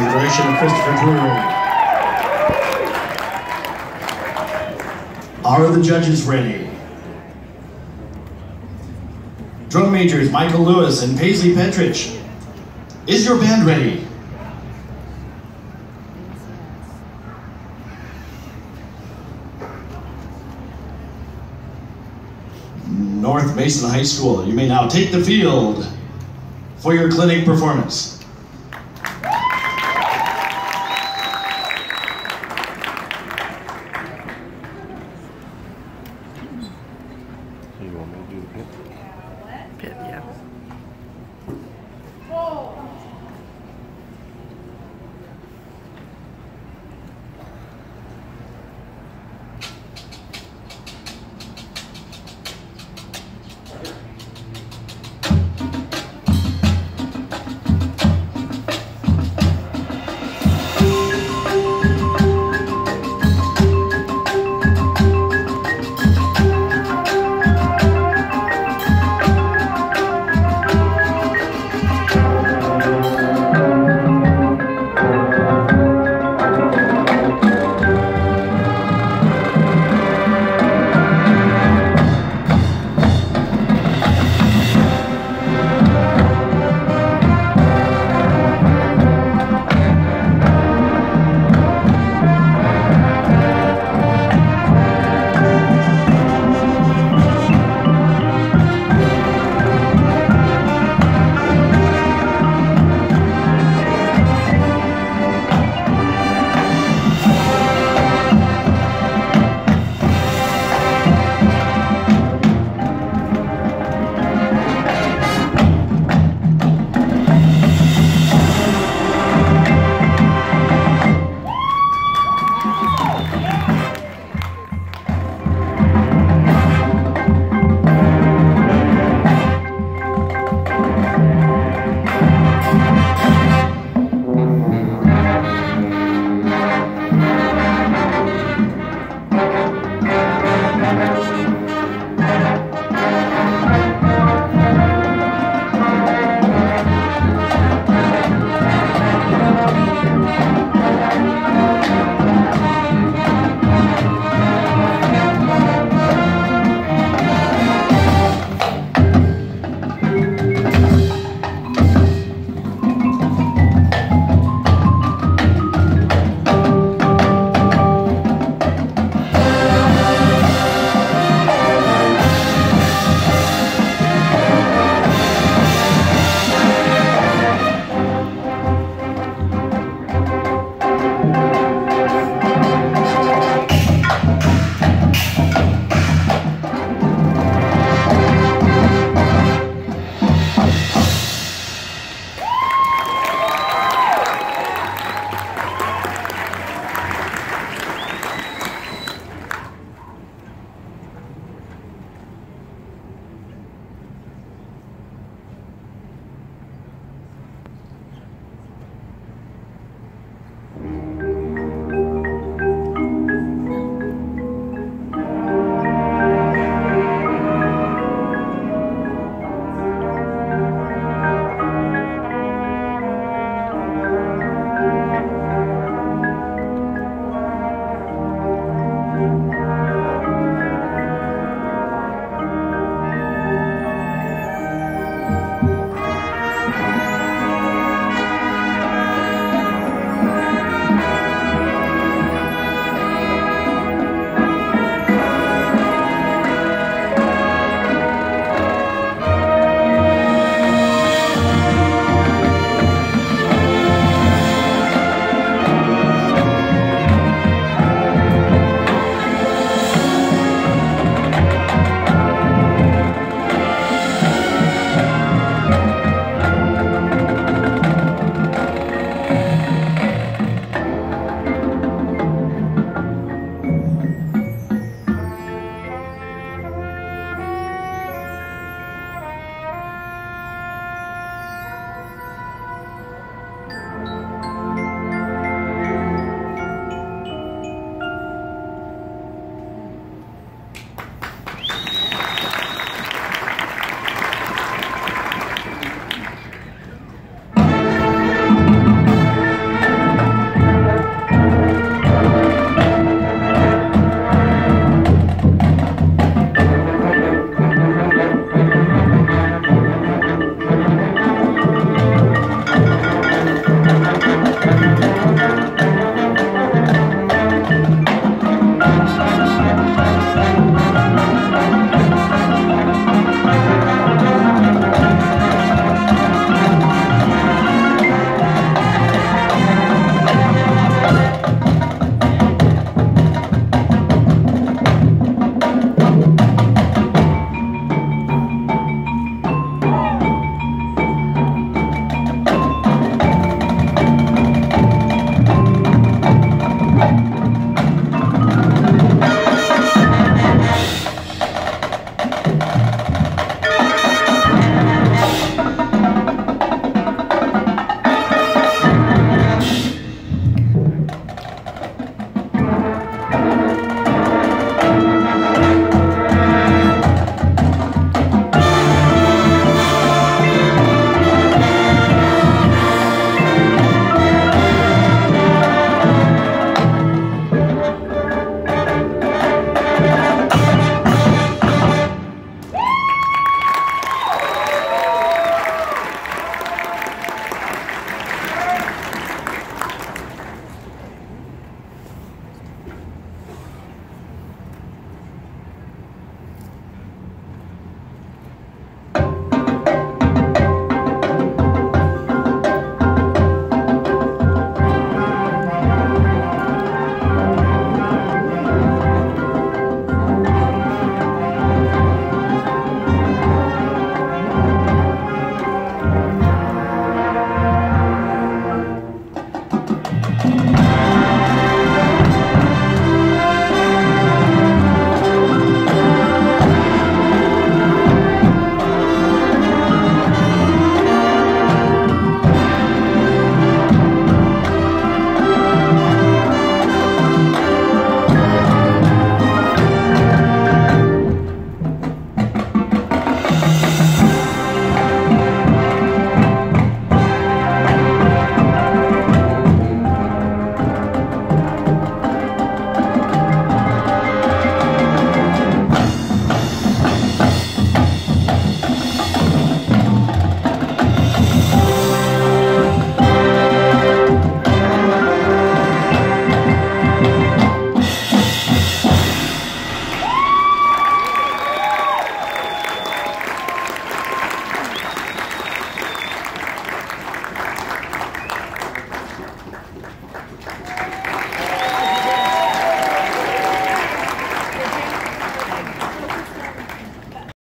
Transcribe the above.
the of Christopher Drew. Are the judges ready? Drum majors Michael Lewis and Paisley Petrich. Is your band ready? North Mason High School, you may now take the field for your clinic performance.